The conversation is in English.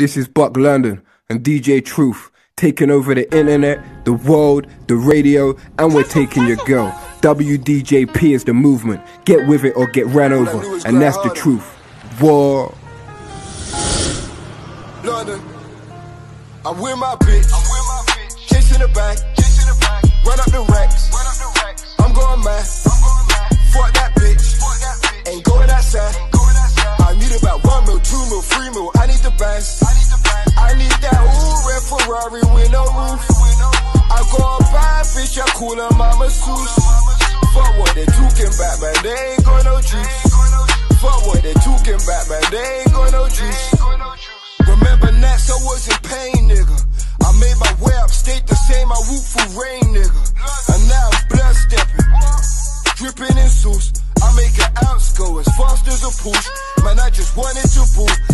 This is Buck London and DJ Truuf taking over the internet, the world, the radio, and we're taking your girl. WDJP is the movement. Get with it or get ran over, and that's the truth. War. London, I'm with my bitch. best. I need that old red Ferrari with no roof. I go buy a fish, I cool on Mama Seuss. Fuck what they talking about, man. They ain't got no juice. Fuck what they talking about, man. They ain't got no juice. Remember Nats, I was in pain, nigga. I made my way upstate the same. I whoop for rain, nigga. And now I'm blood stepping, dripping in sauce. I make an ounce go as fast as a push. Man, I just wanted to boo.